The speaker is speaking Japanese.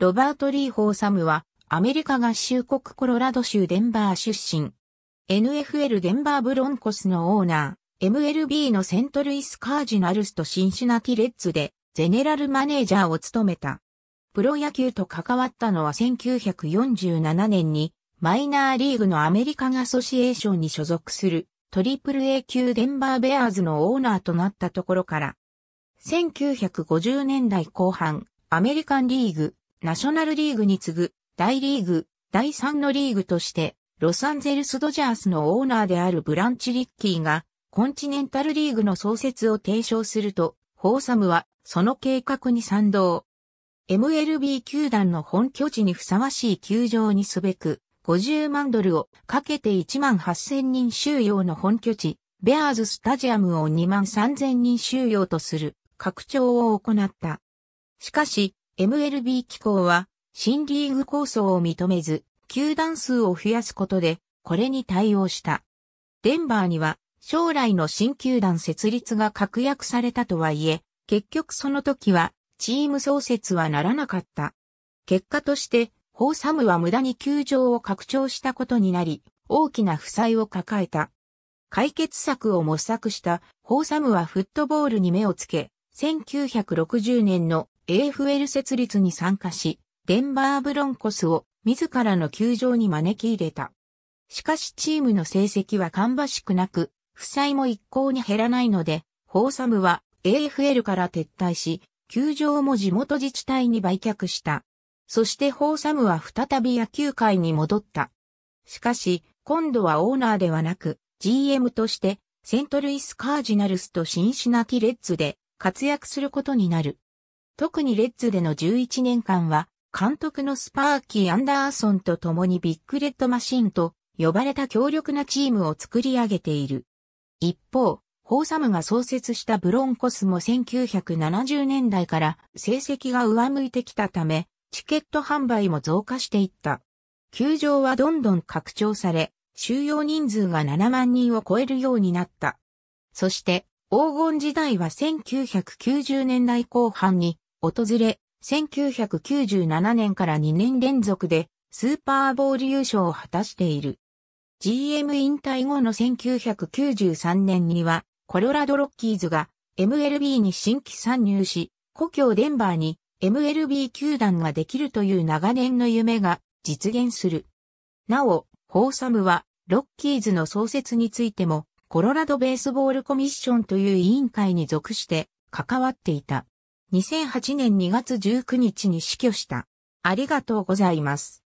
ロバート・リー・ホーサムは、アメリカ合衆国コロラド州デンバー出身。NFL デンバーブロンコスのオーナー、MLB のセントルイス・カージナルスとシンシナティレッズで、ゼネラルマネージャーを務めた。プロ野球と関わったのは1947年に、マイナーリーグのアメリカンアソシエーションに所属するトリプル A 級デンバーベアーズのオーナーとなったところから、1950年代後半、アメリカンリーグ、ナショナルリーグに次ぐ大リーグ、第3のリーグとして、ロサンゼルスドジャースのオーナーであるブランチ・リッキーが、コンチネンタルリーグの創設を提唱すると、ホーサムはその計画に賛同。MLB 球団の本拠地にふさわしい球場にすべく、50万ドルをかけて1万8000人収容の本拠地、ベアーズスタジアムを2万3000人収容とする拡張を行った。しかし、MLB 機構は新リーグ構想を認めず、球団数を増やすことで、これに対応した。デンバーには将来の新球団設立が確約されたとはいえ、結局その時はチーム創設はならなかった。結果としてホーサムは無駄に球場を拡張したことになり、大きな負債を抱えた。解決策を模索したホーサムはフットボールに目をつけ、1960年の AFL 設立に参加し、デンバーブロンコスを自らの球場に招き入れた。しかしチームの成績は芳しくなく、負債も一向に減らないので、ホーサムは AFL から撤退し、球場も地元自治体に売却した。そしてホーサムは再び野球界に戻った。しかし、今度はオーナーではなく、GM として、セントルイス・カージナルスとシンシナティレッツで活躍することになる。特にレッツでの11年間は、監督のスパーキー・アンダーソンと共にビッグレッドマシンと呼ばれた強力なチームを作り上げている。一方、ホーサムが創設したブロンコスも1970年代から成績が上向いてきたため、チケット販売も増加していった。球場はどんどん拡張され、収容人数が7万人を超えるようになった。そして、黄金時代は1990年代後半に訪れ、1997年から2年連続でスーパーボール優勝を果たしている。GM 引退後の1993年には、コロラドロッキーズが MLB に新規参入し、故郷デンバーに MLB 球団ができるという長年の夢が実現する。なお、ホーサムは、ロッキーズの創設についても、コロラドベースボールコミッションという委員会に属して関わっていた。2008年2月19日に死去した。ありがとうございます。